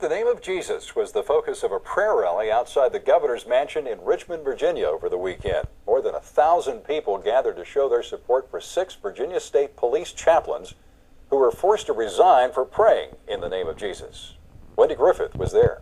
The name of Jesus was the focus of a prayer rally outside the governor's mansion in Richmond, Virginia over the weekend. More than a thousand people gathered to show their support for six Virginia State Police chaplains who were forced to resign for praying in the name of Jesus. Wendy Griffith was there.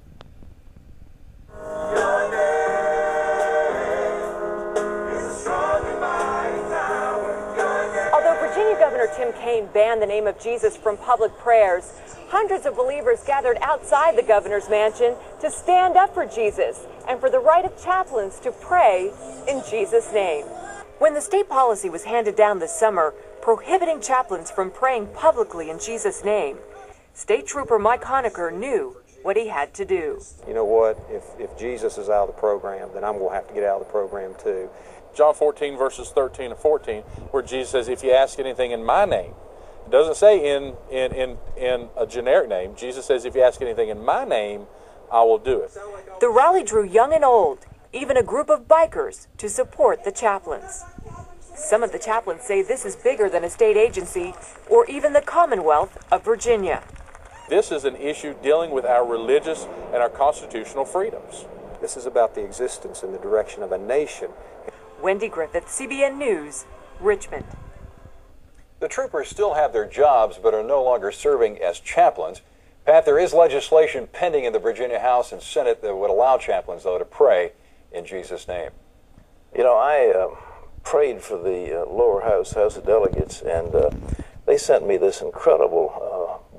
Virginia Governor Tim Kaine banned the name of Jesus from public prayers, hundreds of believers gathered outside the governor's mansion to stand up for Jesus and for the right of chaplains to pray in Jesus' name. When the state policy was handed down this summer prohibiting chaplains from praying publicly in Jesus' name, State Trooper Mike Honaker knew what he had to do. You know what? If, if Jesus is out of the program, then I'm going to have to get out of the program too. John 14, verses 13 and 14, where Jesus says, If you ask anything in my name, it doesn't say in, in, in, in a generic name. Jesus says, If you ask anything in my name, I will do it. The rally drew young and old, even a group of bikers, to support the chaplains. Some of the chaplains say this is bigger than a state agency or even the Commonwealth of Virginia. This is an issue dealing with our religious and our constitutional freedoms. This is about the existence and the direction of a nation. Wendy Griffith, CBN News, Richmond. The troopers still have their jobs but are no longer serving as chaplains. Pat, there is legislation pending in the Virginia House and Senate that would allow chaplains, though, to pray in Jesus' name. You know, I uh, prayed for the uh, lower house, House of Delegates, and uh, they sent me this incredible uh,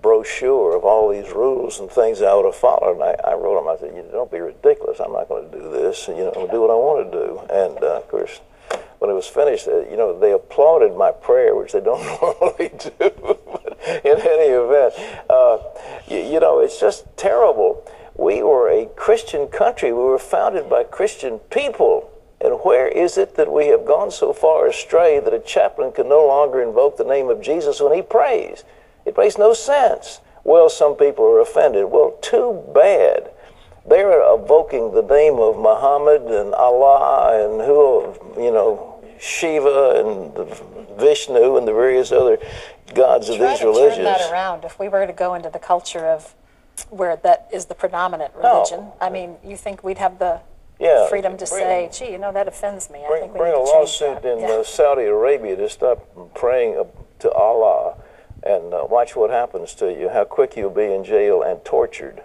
brochure of all these rules and things I would have followed. And I, I wrote them. I said, "You don't be ridiculous. I'm not going to do this. You know, do what I want to do." And uh, of course, when it was finished, uh, you know, they applauded my prayer, which they don't normally do. but in any event, uh, you, you know, it's just terrible. We were a Christian country. We were founded by Christian people. And where is it that we have gone so far astray that a chaplain can no longer invoke the name of Jesus when he prays? It makes no sense. Well, some people are offended. Well, too bad. They're evoking the name of Muhammad and Allah and who, you know, Shiva and the Vishnu and the various other gods of Try these to religions. turn that around. If we were to go into the culture of where that is the predominant religion, I mean, you think we'd have the Yeah, freedom to bring- say, "Gee, you know, that offends me." I Bring, think we bring need a to change lawsuit that. in Yeah. uh, Saudi Arabia to stop praying to Allah and uh, watch what happens to you, how quick you'll be in jail and tortured.